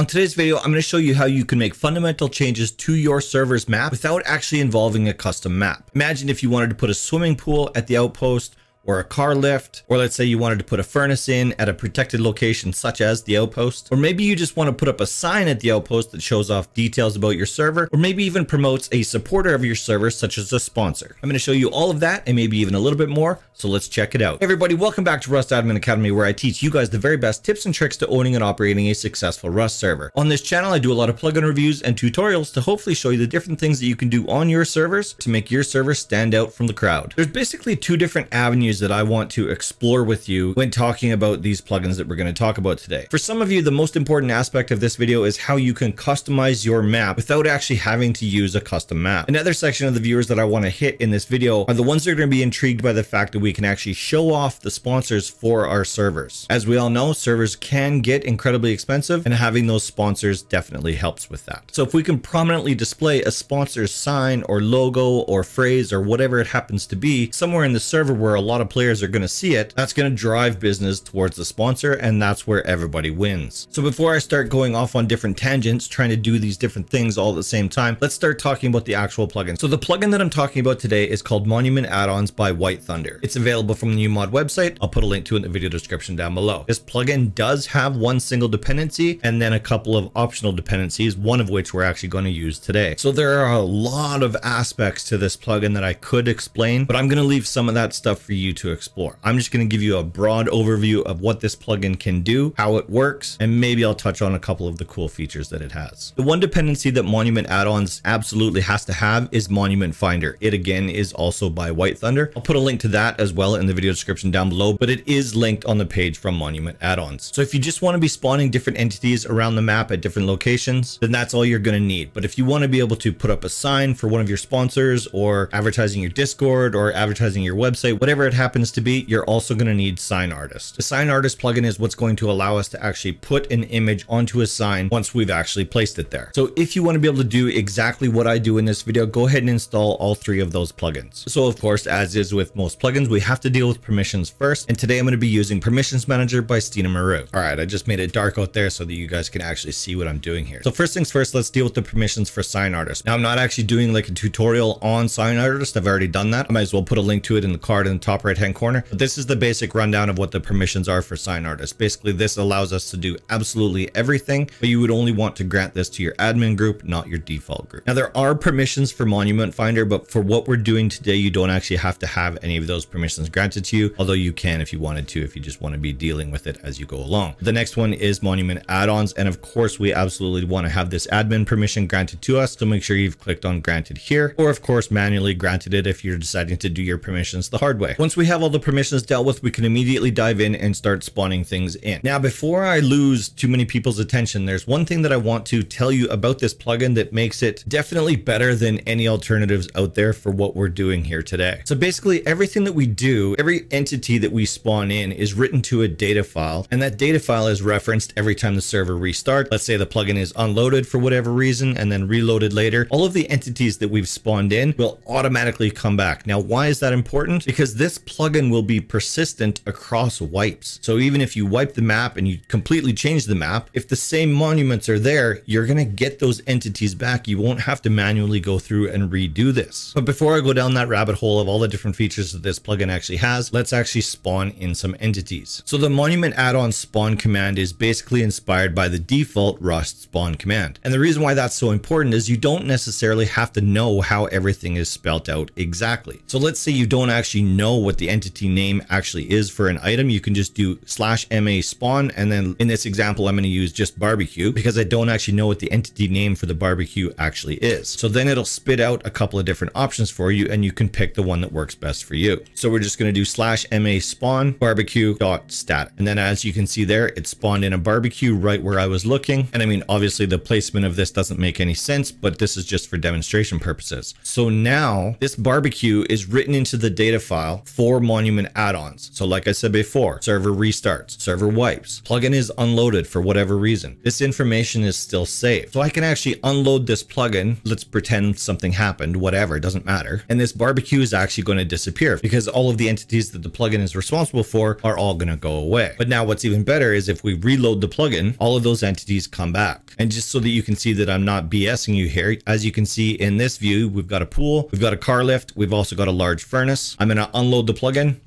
On today's video, I'm going to show you how you can make fundamental changes to your server's map without actually involving a custom map. Imagine if you wanted to put a swimming pool at the outpost or a car lift, or let's say you wanted to put a furnace in at a protected location such as the outpost, or maybe you just want to put up a sign at the outpost that shows off details about your server, or maybe even promotes a supporter of your server such as a sponsor. I'm going to show you all of that and maybe even a little bit more, so let's check it out. Hey everybody, welcome back to Rust Admin Academy where I teach you guys the very best tips and tricks to owning and operating a successful Rust server. On this channel, I do a lot of plugin reviews and tutorials to hopefully show you the different things that you can do on your servers to make your server stand out from the crowd. There's basically two different avenues that I want to explore with you when talking about these plugins that we're going to talk about today. For some of you, the most important aspect of this video is how you can customize your map without actually having to use a custom map. Another section of the viewers that I want to hit in this video are the ones that are going to be intrigued by the fact that we can actually show off the sponsors for our servers. As we all know, servers can get incredibly expensive and having those sponsors definitely helps with that. So if we can prominently display a sponsor's sign or logo or phrase or whatever it happens to be somewhere in the server where a lot of players are going to see it, that's going to drive business towards the sponsor and that's where everybody wins. So before I start going off on different tangents, trying to do these different things all at the same time, let's start talking about the actual plugin. So the plugin that I'm talking about today is called Monument Add-ons by White Thunder. It's available from the UMod website. I'll put a link to it in the video description down below. This plugin does have one single dependency and then a couple of optional dependencies, one of which we're actually going to use today. So there are a lot of aspects to this plugin that I could explain, but I'm going to leave some of that stuff for you to explore. I'm just going to give you a broad overview of what this plugin can do, how it works, and maybe I'll touch on a couple of the cool features that it has. The one dependency that Monument add-ons absolutely has to have is Monument Finder. It again is also by White Thunder. I'll put a link to that as well in the video description down below, but it is linked on the page from Monument add-ons. So if you just want to be spawning different entities around the map at different locations, then that's all you're going to need. But if you want to be able to put up a sign for one of your sponsors or advertising your Discord or advertising your website, whatever it happens to be, you're also going to need Sign Artist. The Sign Artist plugin is what's going to allow us to actually put an image onto a sign once we've actually placed it there. So if you want to be able to do exactly what I do in this video, go ahead and install all three of those plugins. So of course, as is with most plugins, we have to deal with permissions first. And today I'm going to be using Permissions Manager by Steenamaroo. All right, I just made it dark out there so that you guys can actually see what I'm doing here. So first things first, let's deal with the permissions for Sign Artist. Now I'm not actually doing like a tutorial on Sign Artist. I've already done that. I might as well put a link to it in the card in the top right hand corner. But this is the basic rundown of what the permissions are for Sign artists. Basically, this allows us to do absolutely everything, but you would only want to grant this to your admin group, not your default group. Now there are permissions for Monument Finder, but for what we're doing today, you don't actually have to have any of those permissions granted to you, although you can if you wanted to, if you just want to be dealing with it as you go along. The next one is Monument add-ons. And of course, we absolutely want to have this admin permission granted to us. So make sure you've clicked on granted here, or of course, manually granted it if you're deciding to do your permissions the hard way. Once we have all the permissions dealt with, we can immediately dive in and start spawning things in. Now, before I lose too many people's attention, there's one thing that I want to tell you about this plugin that makes it definitely better than any alternatives out there for what we're doing here today. So basically everything that we do, every entity that we spawn in is written to a data file and that data file is referenced every time the server restarts. Let's say the plugin is unloaded for whatever reason and then reloaded later. All of the entities that we've spawned in will automatically come back. Now, why is that important? Because this plugin will be persistent across wipes. So even if you wipe the map and you completely change the map, if the same monuments are there, you're going to get those entities back. You won't have to manually go through and redo this. But before I go down that rabbit hole of all the different features that this plugin actually has, let's actually spawn in some entities. So the monument add-on spawn command is basically inspired by the default Rust spawn command. And the reason why that's so important is you don't necessarily have to know how everything is spelt out exactly. So let's say you don't actually know what the entity name actually is for an item. You can just do slash ma spawn. And then in this example, I'm going to use just barbecue because I don't actually know what the entity name for the barbecue actually is. So then it'll spit out a couple of different options for you and you can pick the one that works best for you. So we're just going to do slash ma spawn barbecue dot stat. And then as you can see there, it spawned in a barbecue right where I was looking. And I mean, obviously the placement of this doesn't make any sense, but this is just for demonstration purposes. So now this barbecue is written into the data file for monument add-ons. So like I said before, server restarts, server wipes, plugin is unloaded for whatever reason. This information is still saved. So I can actually unload this plugin. Let's pretend something happened, whatever, it doesn't matter. And this barbecue is actually going to disappear because all of the entities that the plugin is responsible for are all going to go away. But now what's even better is if we reload the plugin, all of those entities come back. And just so that you can see that I'm not BSing you here, as you can see in this view, we've got a pool, we've got a car lift, we've also got a large furnace. I'm going to unload the plugin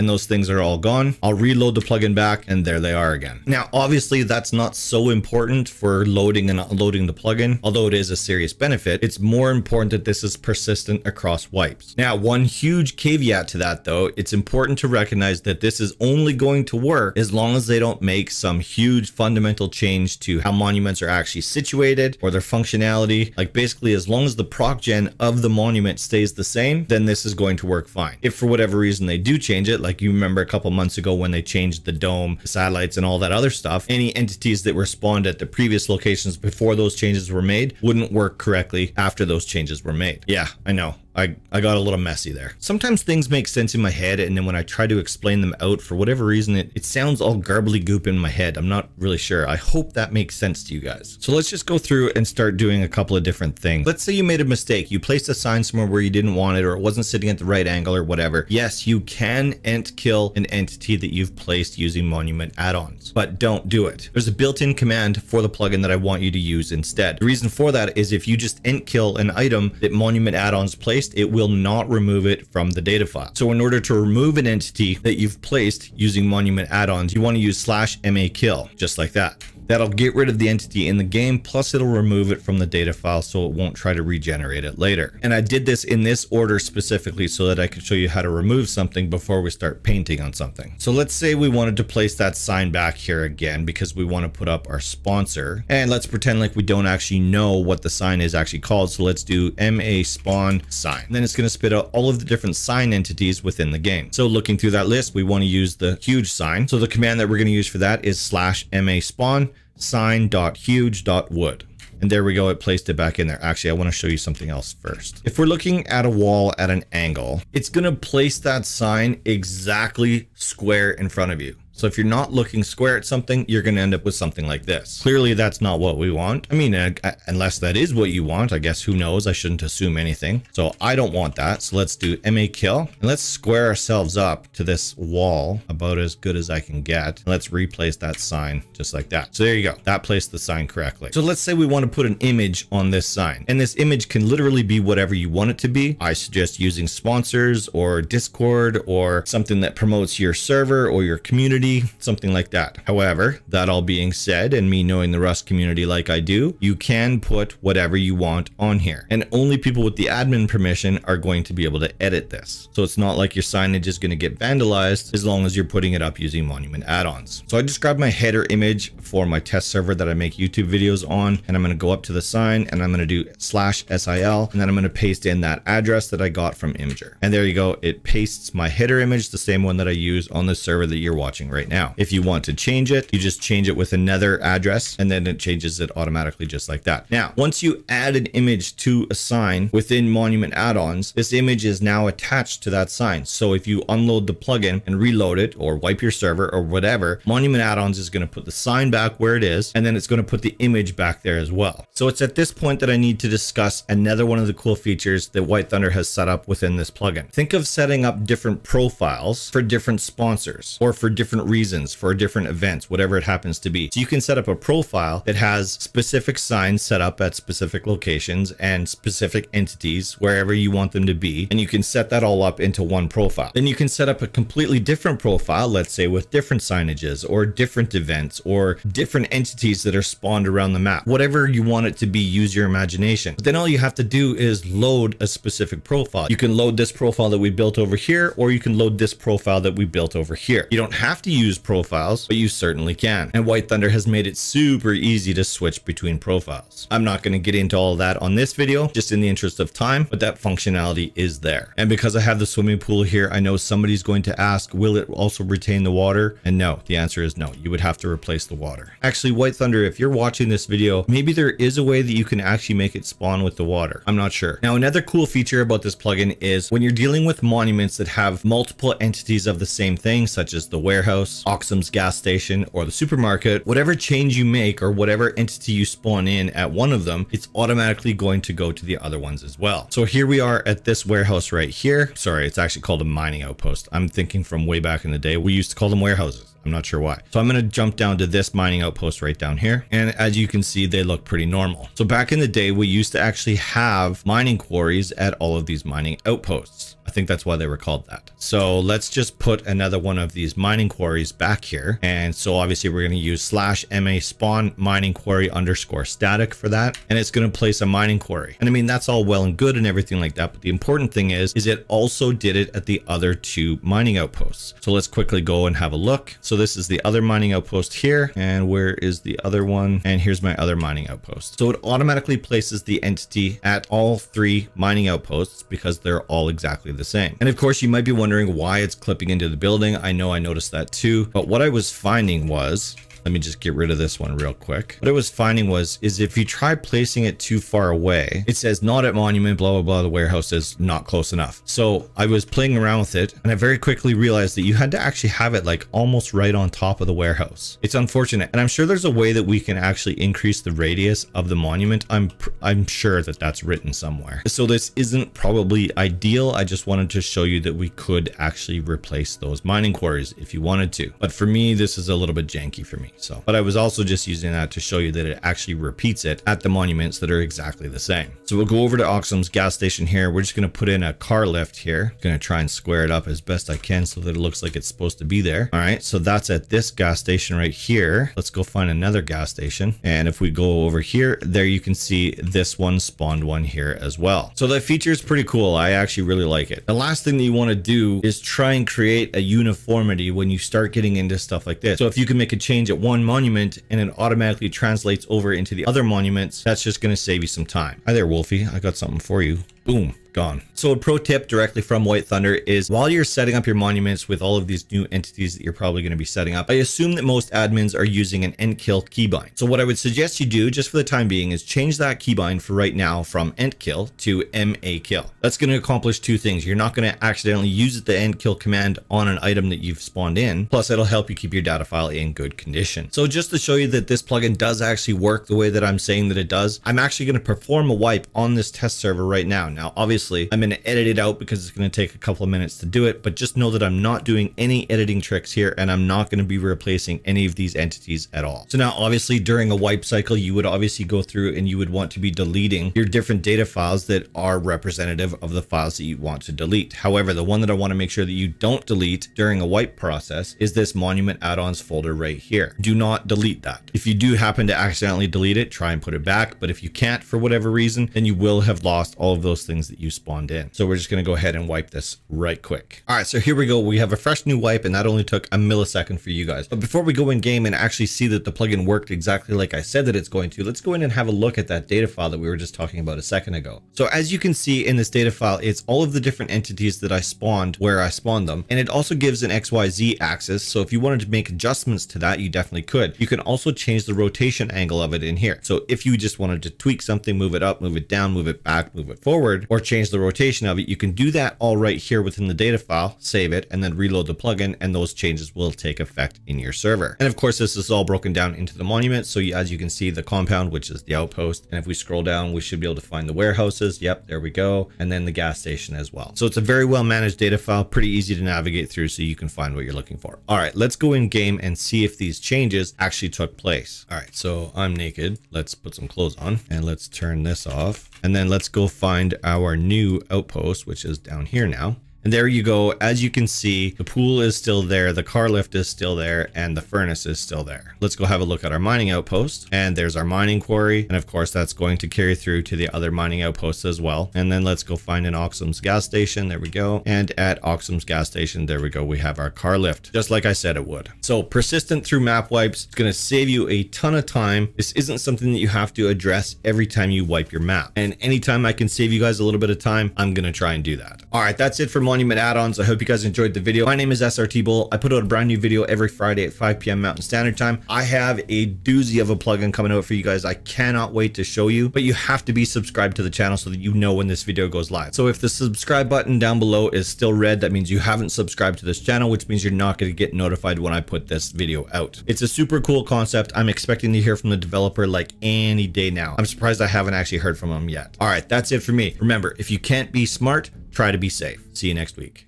and those things are all gone. I'll reload the plugin back and there they are again. Now, obviously that's not so important for loading and unloading the plugin, although it is a serious benefit. It's more important that this is persistent across wipes. Now, one huge caveat to that though, it's important to recognize that this is only going to work as long as they don't make some huge fundamental change to how monuments are actually situated or their functionality. Like basically as long as the proc gen of the monument stays the same, then this is going to work fine. If for whatever reason they do change it, like like you remember a couple months ago when they changed the dome, satellites, and all that other stuff. Any entities that were spawned at the previous locations before those changes were made wouldn't work correctly after those changes were made. Yeah, I know. I, I got a little messy there. Sometimes things make sense in my head and then when I try to explain them out for whatever reason it, it sounds all garbly goop in my head. I'm not really sure. I hope that makes sense to you guys. So let's just go through and start doing a couple of different things. Let's say you made a mistake. You placed a sign somewhere where you didn't want it or it wasn't sitting at the right angle or whatever. Yes, you can ent kill an entity that you've placed using monument add-ons, but don't do it. There's a built-in command for the plugin that I want you to use instead. The reason for that is if you just ent kill an item that monument add-ons placed placed, it will not remove it from the data file. So in order to remove an entity that you've placed using monument add-ons, you want to use slash ma kill, just like that. That'll get rid of the entity in the game, plus it'll remove it from the data file so it won't try to regenerate it later. And I did this in this order specifically so that I could show you how to remove something before we start painting on something. So let's say we wanted to place that sign back here again because we want to put up our sponsor. And let's pretend like we don't actually know what the sign is actually called. So let's do ma spawn sign. And then it's going to spit out all of the different sign entities within the game. So looking through that list, we want to use the huge sign. So the command that we're going to use for that is slash ma spawn sign.huge.wood. And there we go, it placed it back in there. Actually, I want to show you something else first. If we're looking at a wall at an angle, it's going to place that sign exactly square in front of you. So if you're not looking square at something, you're going to end up with something like this. Clearly, that's not what we want. I mean, uh, unless that is what you want, I guess who knows? I shouldn't assume anything. So I don't want that. So let's do MA kill and let's square ourselves up to this wall about as good as I can get. And let's replace that sign just like that. So there you go. That placed the sign correctly. So let's say we want to put an image on this sign and this image can literally be whatever you want it to be. I suggest using sponsors or Discord or something that promotes your server or your community something like that. However, that all being said, and me knowing the Rust community like I do, you can put whatever you want on here. And only people with the admin permission are going to be able to edit this. So it's not like your signage is going to get vandalized as long as you're putting it up using Monument add-ons. So I just grabbed my header image for my test server that I make YouTube videos on, and I'm going to go up to the sign and I'm going to do slash SIL, and then I'm going to paste in that address that I got from Imgur. And there you go. It pastes my header image, the same one that I use on the server that you're watching right now. If you want to change it, you just change it with another address and then it changes it automatically just like that. Now, once you add an image to a sign within Monument add-ons, this image is now attached to that sign. So if you unload the plugin and reload it or wipe your server or whatever, Monument add-ons is going to put the sign back where it is and then it's going to put the image back there as well. So it's at this point that I need to discuss another one of the cool features that White Thunder has set up within this plugin. Think of setting up different profiles for different sponsors or for different reasons for different events, whatever it happens to be. So you can set up a profile that has specific signs set up at specific locations and specific entities wherever you want them to be. And you can set that all up into one profile. Then you can set up a completely different profile, let's say with different signages or different events or different entities that are spawned around the map. Whatever you want it to be, use your imagination. But then all you have to do is load a specific profile. You can load this profile that we built over here, or you can load this profile that we built over here. You don't have to to use profiles, but you certainly can. And White Thunder has made it super easy to switch between profiles. I'm not going to get into all that on this video, just in the interest of time, but that functionality is there. And because I have the swimming pool here, I know somebody's going to ask, will it also retain the water? And no, the answer is no. You would have to replace the water. Actually, White Thunder, if you're watching this video, maybe there is a way that you can actually make it spawn with the water. I'm not sure. Now, another cool feature about this plugin is when you're dealing with monuments that have multiple entities of the same thing, such as the warehouse, Oxum's gas station, or the supermarket, whatever change you make or whatever entity you spawn in at one of them, it's automatically going to go to the other ones as well. So here we are at this warehouse right here. Sorry, it's actually called a mining outpost. I'm thinking from way back in the day, we used to call them warehouses. I'm not sure why. So I'm going to jump down to this mining outpost right down here. And as you can see, they look pretty normal. So back in the day, we used to actually have mining quarries at all of these mining outposts. I think that's why they were called that. So let's just put another one of these mining quarries back here. And so obviously we're going to use slash ma spawn mining quarry underscore static for that. And it's going to place a mining quarry. And I mean, that's all well and good and everything like that. But the important thing is, is it also did it at the other two mining outposts. So let's quickly go and have a look. So this is the other mining outpost here. And where is the other one? And here's my other mining outpost. So it automatically places the entity at all three mining outposts because they're all exactly the same. And of course, you might be wondering why it's clipping into the building. I know I noticed that too, but what I was finding was let me just get rid of this one real quick. What I was finding was, is if you try placing it too far away, it says not at monument, blah, blah, blah, the warehouse is not close enough. So I was playing around with it and I very quickly realized that you had to actually have it like almost right on top of the warehouse. It's unfortunate. And I'm sure there's a way that we can actually increase the radius of the monument. I'm, I'm sure that that's written somewhere. So this isn't probably ideal. I just wanted to show you that we could actually replace those mining quarries if you wanted to. But for me, this is a little bit janky for me. So, but I was also just using that to show you that it actually repeats it at the monuments that are exactly the same. So we'll go over to Oxum's gas station here. We're just going to put in a car lift here. Going to try and square it up as best I can so that it looks like it's supposed to be there. All right. So that's at this gas station right here. Let's go find another gas station. And if we go over here, there you can see this one spawned one here as well. So the feature is pretty cool. I actually really like it. The last thing that you want to do is try and create a uniformity when you start getting into stuff like this. So if you can make a change at one monument and it automatically translates over into the other monuments, that's just going to save you some time. Hi there, Wolfie. I got something for you. Boom gone. So a pro tip directly from White Thunder is while you're setting up your monuments with all of these new entities that you're probably going to be setting up, I assume that most admins are using an entkill keybind. So what I would suggest you do just for the time being is change that keybind for right now from entkill to makill. That's going to accomplish two things. You're not going to accidentally use the entkill command on an item that you've spawned in. Plus it'll help you keep your data file in good condition. So just to show you that this plugin does actually work the way that I'm saying that it does, I'm actually going to perform a wipe on this test server right now. Now, obviously obviously I'm going to edit it out because it's going to take a couple of minutes to do it, but just know that I'm not doing any editing tricks here and I'm not going to be replacing any of these entities at all. So now obviously during a wipe cycle, you would obviously go through and you would want to be deleting your different data files that are representative of the files that you want to delete. However, the one that I want to make sure that you don't delete during a wipe process is this monument add-ons folder right here. Do not delete that. If you do happen to accidentally delete it, try and put it back. But if you can't for whatever reason, then you will have lost all of those things that you spawned in. So we're just going to go ahead and wipe this right quick. All right, so here we go. We have a fresh new wipe and that only took a millisecond for you guys. But before we go in game and actually see that the plugin worked exactly like I said that it's going to, let's go in and have a look at that data file that we were just talking about a second ago. So as you can see in this data file, it's all of the different entities that I spawned where I spawned them. And it also gives an XYZ axis. So if you wanted to make adjustments to that, you definitely could. You can also change the rotation angle of it in here. So if you just wanted to tweak something, move it up, move it down, move it back, move it forward, or change the rotation of it, you can do that all right here within the data file, save it, and then reload the plugin, and those changes will take effect in your server. And of course, this is all broken down into the monument. So as you can see, the compound, which is the outpost. And if we scroll down, we should be able to find the warehouses. Yep, there we go. And then the gas station as well. So it's a very well managed data file, pretty easy to navigate through so you can find what you're looking for. All right, let's go in game and see if these changes actually took place. All right, so I'm naked. Let's put some clothes on and let's turn this off. And then let's go find our new outpost, which is down here now. And there you go. As you can see, the pool is still there, the car lift is still there, and the furnace is still there. Let's go have a look at our mining outpost. And there's our mining quarry. And of course, that's going to carry through to the other mining outposts as well. And then let's go find an Oxum's gas station. There we go. And at Oxum's gas station, there we go. We have our car lift, just like I said it would. So persistent through map wipes. It's going to save you a ton of time. This isn't something that you have to address every time you wipe your map. And anytime I can save you guys a little bit of time, I'm going to try and do that. All right, that's it for Monument add-ons. I hope you guys enjoyed the video. My name is SRT Bull. I put out a brand new video every Friday at 5 p.m. Mountain Standard Time. I have a doozy of a plugin coming out for you guys. I cannot wait to show you, but you have to be subscribed to the channel so that you know when this video goes live. So if the subscribe button down below is still red, that means you haven't subscribed to this channel, which means you're not going to get notified when I put this video out. It's a super cool concept. I'm expecting to hear from the developer like any day now. I'm surprised I haven't actually heard from him yet. All right, that's it for me. Remember, if you can't be smart, try to be safe. See you next week.